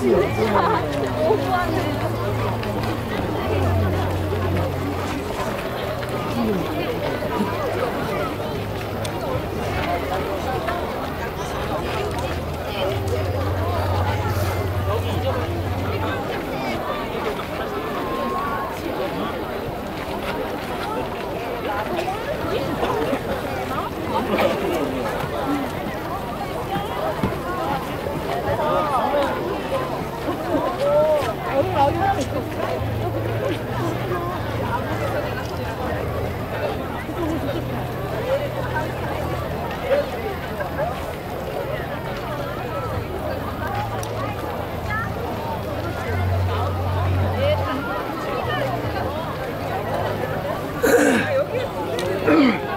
진짜 너무하네. Ugh!